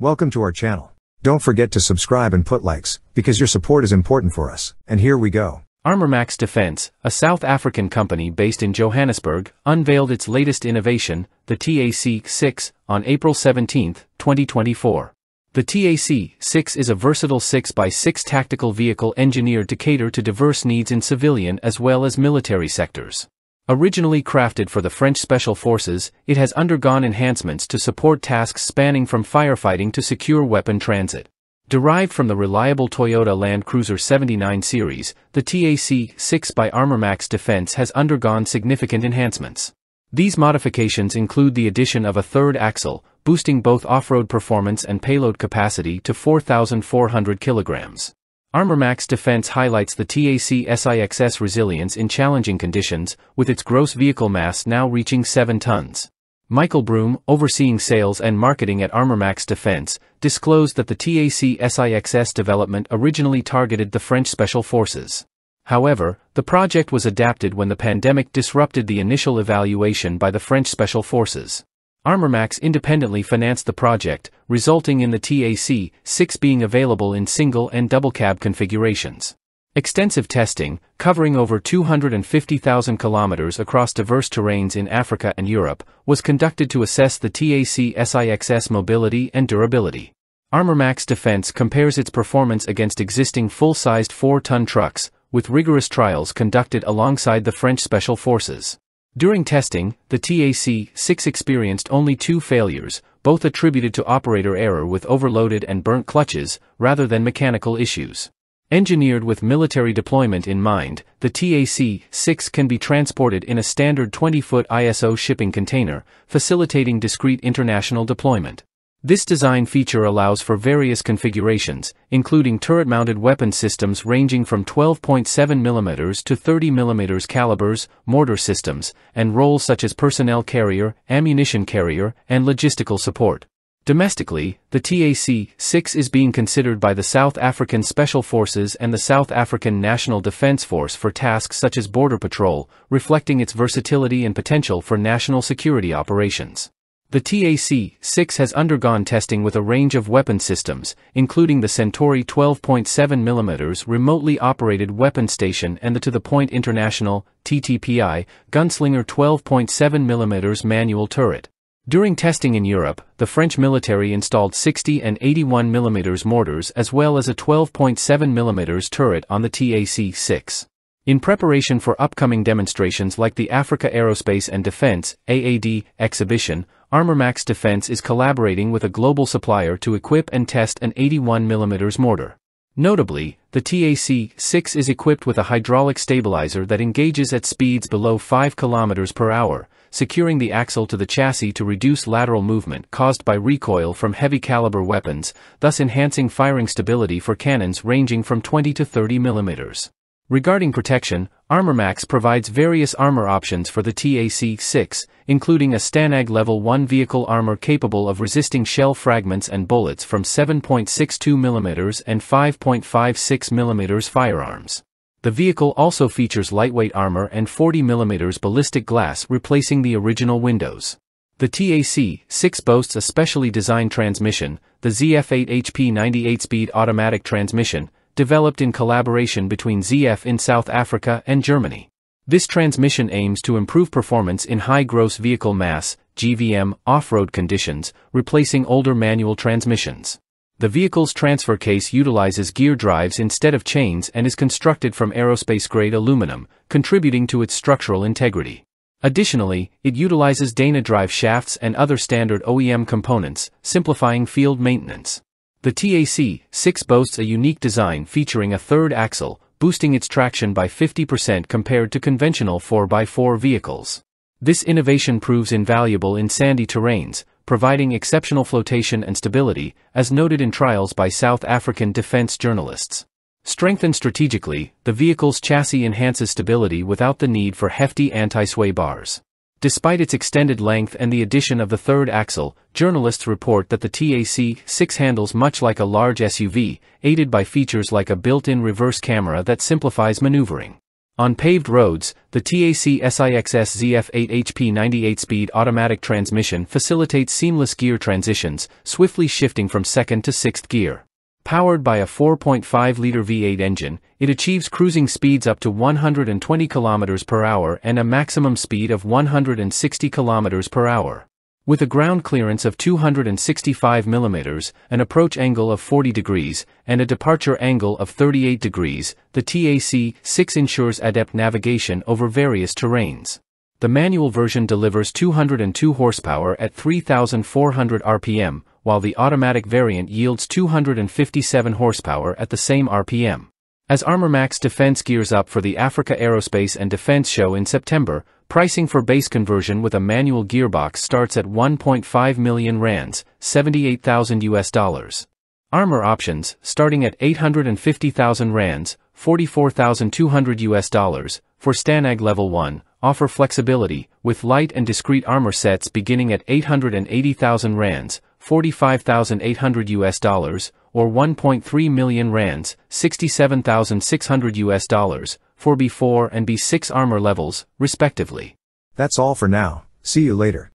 Welcome to our channel. Don't forget to subscribe and put likes, because your support is important for us. And here we go. Armormax Defense, a South African company based in Johannesburg, unveiled its latest innovation, the TAC-6, on April 17, 2024. The TAC-6 is a versatile 6x6 tactical vehicle engineered to cater to diverse needs in civilian as well as military sectors. Originally crafted for the French Special Forces, it has undergone enhancements to support tasks spanning from firefighting to secure weapon transit. Derived from the reliable Toyota Land Cruiser 79 series, the TAC-6 by Armormax Defense has undergone significant enhancements. These modifications include the addition of a third axle, boosting both off-road performance and payload capacity to 4,400 kilograms. Armormax Defense highlights the TAC-6's resilience in challenging conditions, with its gross vehicle mass now reaching 7 tons. Michael Broom, overseeing sales and marketing at Armormax Defense, disclosed that the TAC-6's development originally targeted the French Special Forces. However, the project was adapted when the pandemic disrupted the initial evaluation by the French Special Forces. Armormax independently financed the project, resulting in the TAC 6 being available in single and double cab configurations. Extensive testing, covering over 250,000 kilometers across diverse terrains in Africa and Europe, was conducted to assess the TAC-6's mobility and durability. Armormax Defense compares its performance against existing full-sized 4-ton trucks, with rigorous trials conducted alongside the French Special Forces. During testing, the TAC-6 experienced only two failures, both attributed to operator error with overloaded and burnt clutches, rather than mechanical issues. Engineered with military deployment in mind, the TAC-6 can be transported in a standard 20-foot ISO shipping container, facilitating discreet international deployment. This design feature allows for various configurations, including turret-mounted weapon systems ranging from 12.7mm to 30mm calibers, mortar systems, and roles such as personnel carrier, ammunition carrier, and logistical support. Domestically, the TAC-6 is being considered by the South African Special Forces and the South African National Defence Force for tasks such as border patrol, reflecting its versatility and potential for national security operations. The TAC-6 has undergone testing with a range of weapon systems, including the Centauri 12.7mm remotely operated weapon station and the To The Point International, TTPI, Gunslinger 12.7mm manual turret. During testing in Europe, the French military installed 60 and 81 mm mortars as well as a 12.7 mm turret on the TAC-6. In preparation for upcoming demonstrations like the Africa Aerospace and Defense AAD exhibition, Armormax Defense is collaborating with a global supplier to equip and test an 81 mm mortar. Notably, the TAC-6 is equipped with a hydraulic stabilizer that engages at speeds below 5 km per hour, securing the axle to the chassis to reduce lateral movement caused by recoil from heavy caliber weapons, thus enhancing firing stability for cannons ranging from 20 to 30 millimeters. Regarding protection, Armormax provides various armor options for the TAC-6, including a Stanag Level 1 vehicle armor capable of resisting shell fragments and bullets from 7.62mm and 5.56mm firearms. The vehicle also features lightweight armor and 40mm ballistic glass replacing the original windows. The TAC-6 boasts a specially designed transmission, the ZF8 HP 98-speed automatic transmission, developed in collaboration between ZF in South Africa and Germany. This transmission aims to improve performance in high gross vehicle mass, GVM, off-road conditions, replacing older manual transmissions. The vehicle's transfer case utilizes gear drives instead of chains and is constructed from aerospace-grade aluminum, contributing to its structural integrity. Additionally, it utilizes Dana drive shafts and other standard OEM components, simplifying field maintenance. The TAC-6 boasts a unique design featuring a third axle, boosting its traction by 50% compared to conventional 4x4 vehicles. This innovation proves invaluable in sandy terrains, providing exceptional flotation and stability, as noted in trials by South African defense journalists. Strengthened strategically, the vehicle's chassis enhances stability without the need for hefty anti-sway bars. Despite its extended length and the addition of the third axle, journalists report that the TAC-6 handles much like a large SUV, aided by features like a built-in reverse camera that simplifies maneuvering. On paved roads, the TAC-6's ZF8 HP 98-speed automatic transmission facilitates seamless gear transitions, swiftly shifting from second to sixth gear. Powered by a 4.5-liter V8 engine, it achieves cruising speeds up to 120 km per hour and a maximum speed of 160 km per hour. With a ground clearance of 265 mm, an approach angle of 40 degrees, and a departure angle of 38 degrees, the TAC 6 ensures adept navigation over various terrains. The manual version delivers 202 horsepower at 3,400 RPM, while the automatic variant yields 257 horsepower at the same RPM. As ArmorMax Defense gears up for the Africa Aerospace and Defense Show in September, pricing for base conversion with a manual gearbox starts at 1.5 million rands, 78,000 US dollars. Armor options, starting at 850,000 rands, 44,200 US dollars, for Stanag Level 1, offer flexibility, with light and discrete armor sets beginning at 880,000 rands, 45,800 US dollars, or 1.3 million rands, 67,600 US dollars, for B4 and B6 armor levels, respectively. That's all for now, see you later.